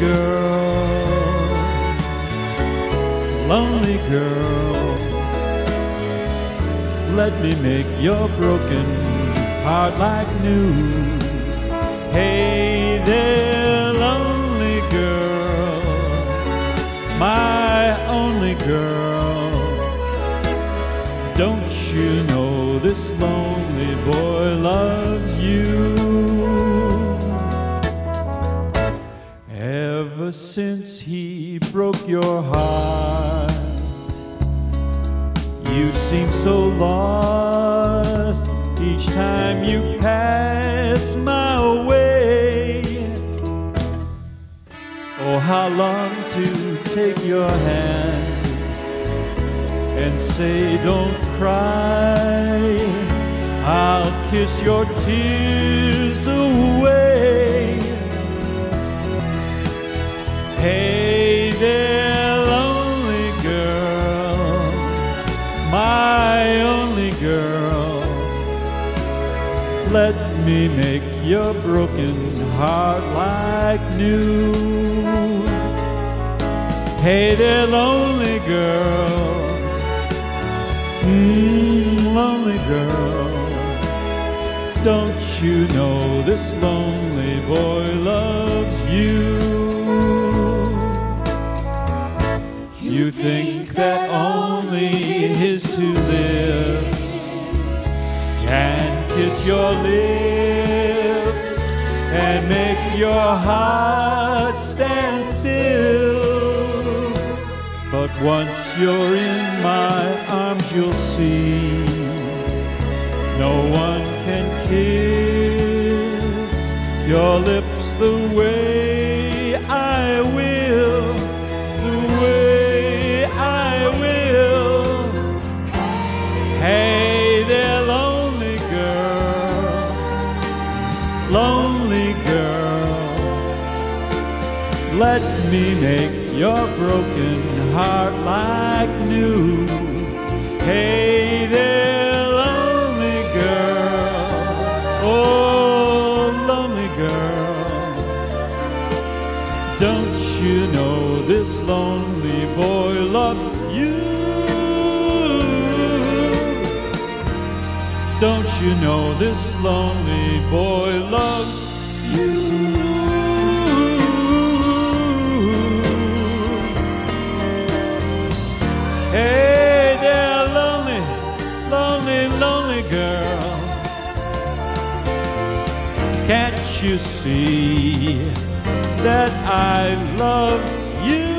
girl, lonely girl, let me make your broken heart like new. Hey there, lonely girl, my only girl, don't you know this lonely boy loves he broke your heart, you seem so lost each time you pass my way. Oh, how long to take your hand and say, Don't cry. I'll kiss your tears away. Girl. Let me make your broken heart like new. Hey there, lonely girl, mm, lonely girl. Don't you know this lonely boy loves you? You think that only his lips can kiss your lips and make your heart stand still. But once you're in my arms, you'll see no one can kiss your lips the way Let me make your broken heart like new. Hey there, lonely girl. Oh, lonely girl. Don't you know this lonely boy loves you? Don't you know this lonely boy loves you? Can't you see that I love you?